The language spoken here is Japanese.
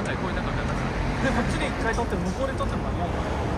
こかったですでこっちで一回取って向こうで取ってもらかもう。